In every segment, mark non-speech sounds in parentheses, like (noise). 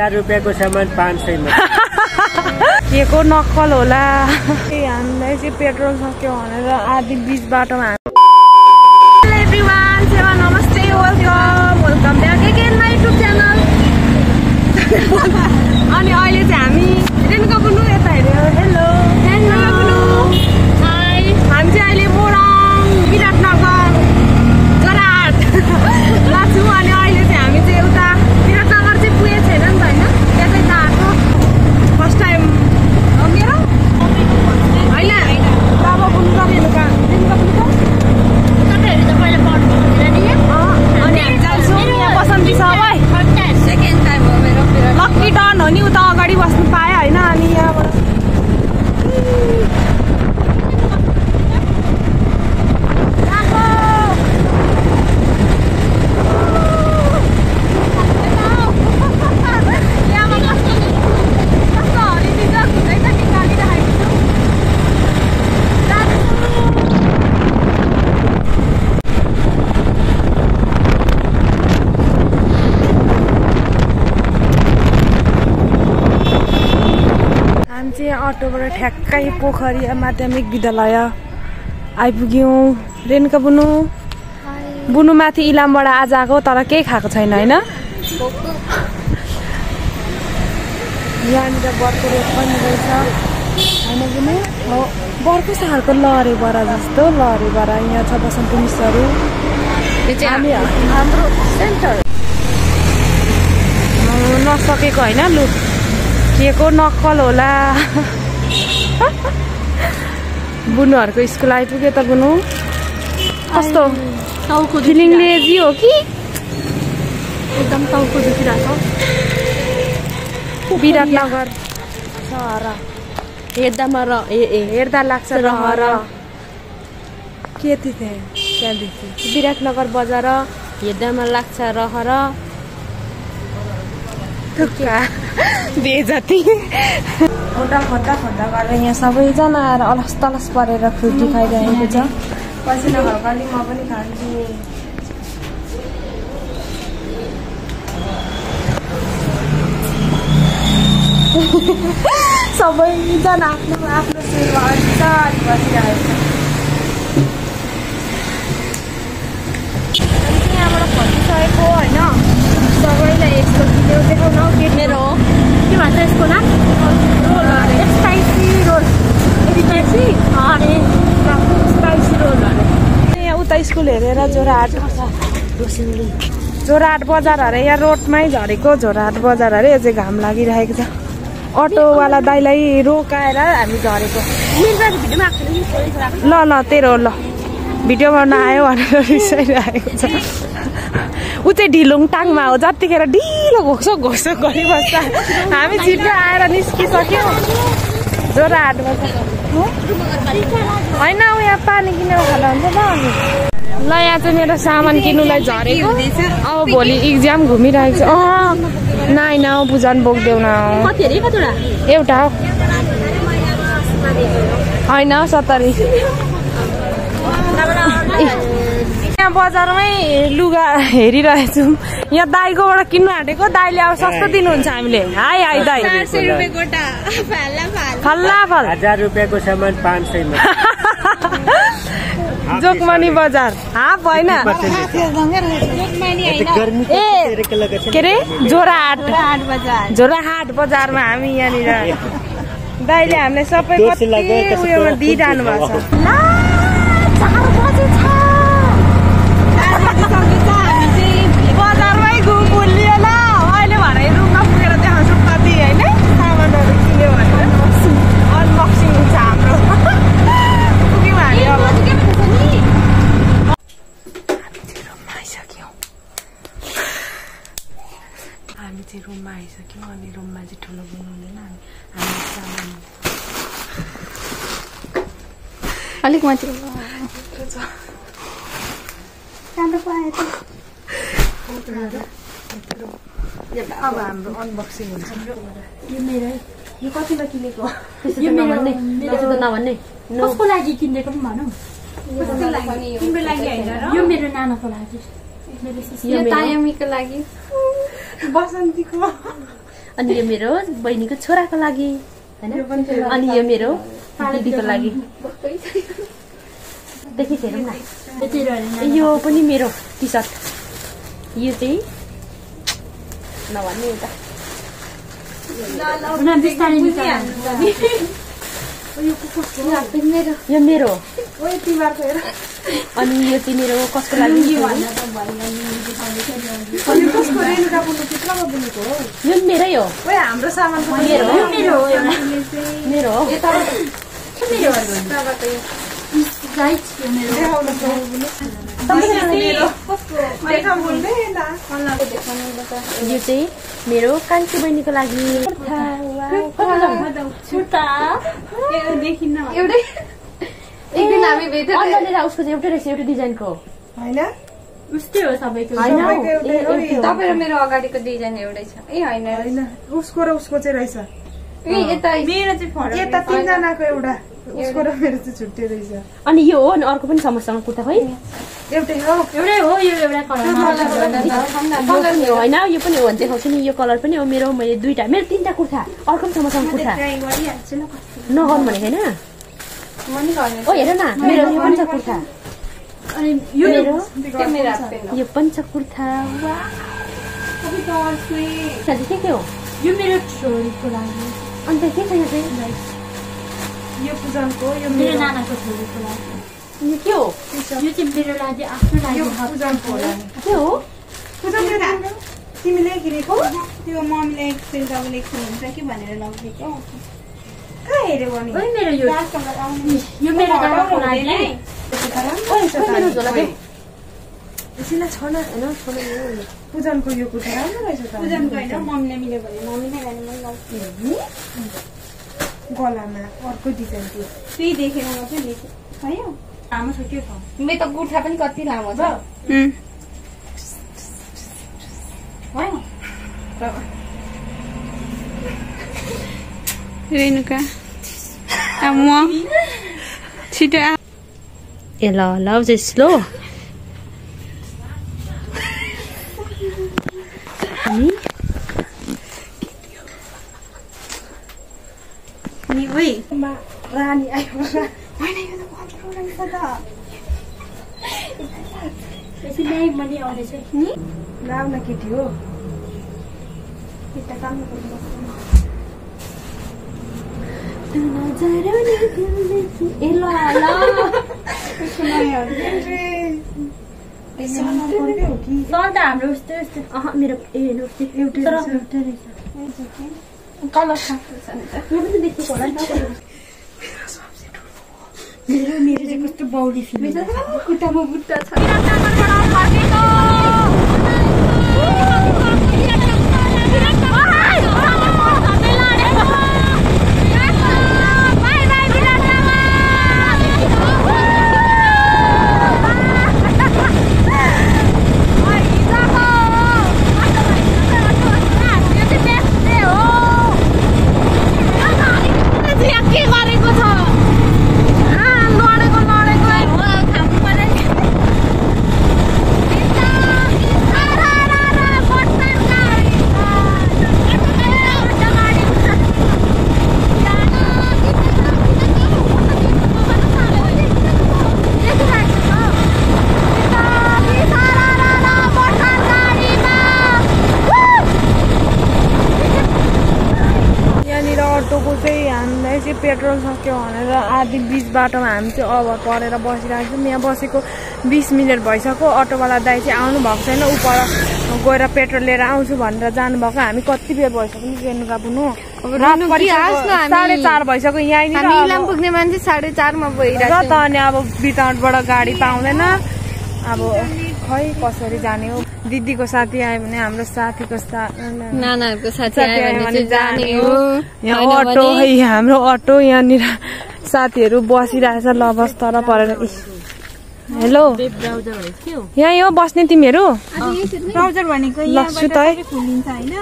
हजार रुपियाँको सामान पाँच सयमा (laughs) के को नक्कल होला? हामीलाई चाहिँ पेट्रोल सक्यो भनेर आधी बिच बाटोमा (laughs) अनि अहिले चाहिँ हामी रेणुका बुनु यता हेऱ्यो। हेलो हेलो बुनु हाई हामी चाहिँ अहिले मोरङ विराटनगर जोरहाट लाग्छौँ अनि अहिले चाहिँ हामी चाहिँ उता विराटनगर चाहिँ पुगेको छैन नि त होइन त्यहाँ चाहिँ त आएको फर्स्ट टाइम हो मेरो होइन बाबा बुनु र रेणुका रेणुका बुनु अँ, अनि हामी जान्छौँ यहाँ बसन्ती सबै लक्की टर्न हो नि उता अगाडि बस्नु पाएँ होइन अनि यहाँबाट हामी चाहिँ अटोबाट ठ्याक्कै पोखरी माध्यमिक विद्यालय आइपुग्यौँ रेणुका बुनु। बुनु माथि इलामबाट आज आएको तर केही खाएको छैन होइन यहाँनिर बर्को रोड पनि रहेछ होइन बुनु बर्को सालको लहरे बरा जस्तो लहरे बरा यहाँ छ बसन्त मिसहरू हामी हाम्रो सेन्टर नसकेको होइन लु के को नक्कल होला। बुनुहरूको स्कुल आइपुग्यो त बुनु कस्तो फिलिङ लेजी हो कि एकदम टाउको दुखिरहेको विराटनगर सहर हेर्दामा र ए ए हेर्दा लाग्छ रहर रहर। के थियो त्यहाँदेखि विराटनगर बजार हेर्दामा लाग्छ रहर थुक्का बेजती खोटा खोज्दा खोज्दा गरेर यहाँ सबैजना आएर अलस तलस परेर फ्रुटी खाइरहेको छ। पसिना घरकाली म पनि खान्छु (laughs) सबैजना आफ्नो आफ्नो सुरमा अलिकति बसिरहेको छ यहाँबाट फर्किसकेको होइन सबैलाई यस्तो भिडियो देखाउन के मेरो हो के भन्छ यसको नाम रोल अरे स्पाइसी रोल स्पाइसी अरे स्पाइसी रोल अरे यहाँ हेरेर जोराहाट जोराहाट बजार अरे यहाँ रोडमै झरेको जोराहाट बजार अरे चाहिँ घाम लागिरहेको छ। अटोवाला दाइलाई रोकाएर हामी झरेको। ल ल तेरो ल। भिडियो गर्न आयो भनेर रिसाइरहेको छ। ऊ चाहिँ ढिलुङ टाङमा हो जतिखेर ढिलो घोक्सो घोक्सो गरिबस्छ। हामी छिट्टो आएर निस्किसक्यौँ। जोरा हाटमा होइन ऊ यहाँ पानी किनेर खाँदा हुन्छ अनि। ल यहाँ चाहिँ मेरो सामान किन्नुलाई झरेको। अब भोलि इक्जाम घुमिरहेको छ। अँ बोक्देऊ न कति अरे? कतिवटा? एउटा हो होइन सत्तरी। यहाँ बजारमै लुगा हेरिरहेछौँ। यहाँ दाईकोबाट किन्नु आँटेको दाईले अब सस्तो दिनुहुन्छ हामीले। हाई हाई दाई। फल्ला फल हजार रुपियाँको सामान पाँच सयमा। (laughs) जोकमनी बजार। हाफ होइन ए के अरे जोराहाट। जोराहाट बजारमा हामी यहाँनिर। दाइले हामीलाई सबै उयोमा दिइरहनु भएको छ ला, चार बजे छ। बजारमै घुम बुलियो ल अहिले भरे रुममा पुगेर देखाउँछु कति होइन सामानहरू किन्यो भनेर अनबक्सिङ हुन्छ हाम्रो पुग्यौँ हामी अब रुममा आइसक्यौँ हामी चाहिँ रुममा आइसक्यौँ अनि रुममा चाहिँ ठुलो बुनु हुँदैन हामी सामान अलिक माथि अब हाम्रो अनबक्सिङ हुन्छ यो कतिमा किनेको यो नभन्ने त्यसो त नभन्ने कसको लागि किनेको पनि भनौँ तिम्रो लागि होइन र यो मेरो नानाको लागि यो तायमीको लागि बसन्तीको। अनि यो मेरो बहिनीको छोराको लागि होइन? अनि यो मेरो दिदीको लागि। देखि हेरौँ न। यो पनि मेरो टी सर्ट यो चाहिँ नभन्ने एउटा। यो मेरो अनि यो चाहिँ मेरो कसको लागि यो मेरै हो। मेरो हो? यो चाहिँ मेरो कान्छी बहिनीको लागि। उसको चाहिँ एउटै रहेछ एउटै डिजाइनको होइन उस्तै हो सबैको। तपाईँ र मेरो अगाडिको डिजाइन एउटै छ ए होइन होइन उसको र उसको चाहिँ रहेछ ए, यता मेरो चाहिँ फरक यता तिनजनाको एउटा उसको र मेरो चाहिँ छुट्टै रहेछ अनि यो हो अनि अर्को पनि समसँग कुर्ता खै एउटै हो एउटै हो यो एउटा कलर यो होइन यो पनि हो भने देखाउँछु नि यो कलर पनि हो मेरो मैले दुइटा मेरो तिनटा कुर्ता अर्को पनि समसँग कुर्ता नगर्नु भनेको होइन नि ओ हेर न मेरो यो पनि छ कुर्ता अनि यो पनि छ कुर्ता के के हो यो मेरो छोरीको लागि अन्त के छ यो चाहिँ यो पूजनको यो मेरो नानाको छोरीको लागि यो के हो यो चाहिँ मेरो लागि आफ्नो लागि होला के हो पूजन तिमीले किनेको त्यो मम्मीले एकछिन तपाईँले एकछिन हुन्छ कि भनेर लगिदिएको कहाँ हेऱ्यौ मेरो यो यो मेरो लागि छ न होइन यो। पूजनको यो कुर्ता राम्रो रहेछ त पूजनको होइन मम्मीले मिल्यो भने मम्मीले लाने मैले लगाउँछु गलामा अर्को डिजाइनको त्यही देखेर मात्रै लेखेँ भयो लामो छ के छ मेरो त कुर्ता पनि कति लामो छ रेणुका अब म छिटो आ ए ल ल चाहिँ स्लो अनि नि ओइ रानी आयो यसरी नै मैले आउँदैछु लाउ न केटी हो ए ल ल एउटै कि तर त हाम्रो उस्तै उस्तै अह मेरो ए उस्तै एउटै। एउटै रहेछ कलर पनि देखेको होला नि मेरो मेरो चाहिँ कस्तो बाउली फिल खुट्टामा बुट्टा छ के गरेको छ लडेको लडेको खानु पर्यो यहाँनिर अटोको चाहिँ हामीलाई चाहिँ पेट्रोल सक्यो भनेर आधी बिच बाटोमा हामी चाहिँ अब परेर बसिरहेको छौँ। यहाँ बसेको बिस मिनट भइसक्यो। अटोवाला दाइ चाहिँ आउनु भएको छैन। ऊ पर गएर पेट्रोल लिएर आउँछु भनेर जानुभएको। हामी कति बेर भइसक्यो नि रेणुका पुग्नु। साढे चार भइसक्यो इलाम पुग्ने मान्छे साढे चारमा र गइरहेको त अनि अब बिटाउटबाट गाडी पाउँदैन। अब खै कसरी जाने हो? दिदीको साथी आयो भने हाम्रो साथीको नानाहरूको साथी साथी आयो आयो भने भने चाहिँ जाने हो। यहाँ अटो हाम्रो अटो यहाँनिर। साथीहरू बसिरहेछ ल बस तर परेर। हेलो। ब्राउजर भनेको के हो यहीँ हो बस्ने तिमीहरू? ल सुत है। यहाँबाट खोलिन्छ होइन।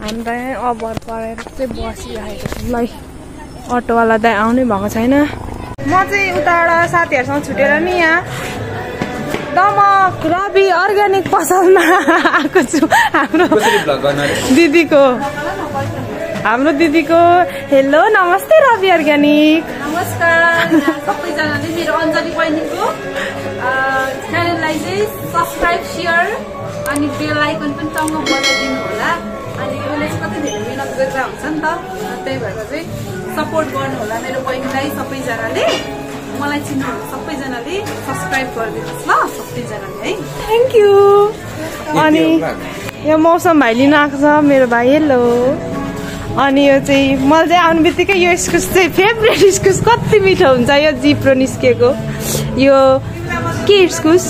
हामी त यहाँ अभर परेर चाहिँ बसिरहेको छौँ। ल अटोवाला दाइ आउनै भएको छैन। म चाहिँ उताबाट साथीहरूसँग छुटेर नि यहाँ। रवि अर्ग्यानिक पसलमा आएको छु। हाम्रो? दिदीको। हाम्रो दिदीको। हेलो नमस्ते रवि अर्ग्यानिक। नमस्कार। सबैजनाले मेरो अञ्जली बहिनीको च्यानललाई चाहिँ सब्सक्राइब सेयर अनि बेल आइकन पनि टङ्ग बजाइदिनु होला। अनि उसले चाहिँ कति धेरै मिहिनेत गरेर हुन्छ नि त? त्यही भएर चाहिँ सपोर्ट गर्नु होला मेरो बहिनीलाई सबैजनाले। मलाई चिन्नु सबैजनाले सब्सक्राइब गरिदिनुहोस् ल सबैजनाले है। थ्याङ्क यू अनि यो मौसम भाइ लिन आएको छ मेरो भाइ हेलो अनि यो चाहिँ मलाई चाहिँ आउने बित्तिकै यो इस्कुस चाहिँ फेभरेट इस्कुस कति मिठो हुन्छ यो जिप्रो निस्केको। यो के इस्कुस?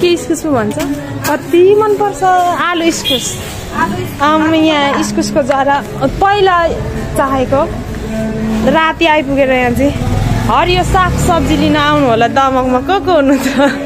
के इस्कुस पो भन्छ? कति मनपर्छ? आलु इस्कुस। यहाँ इस्कुसको जरा पहिला चाहेको। राति आइपुगेर यहाँ चाहिँ। हरियो साग सब्जी लिन आउनु होला दमकमा को को हुनुहुन्छ?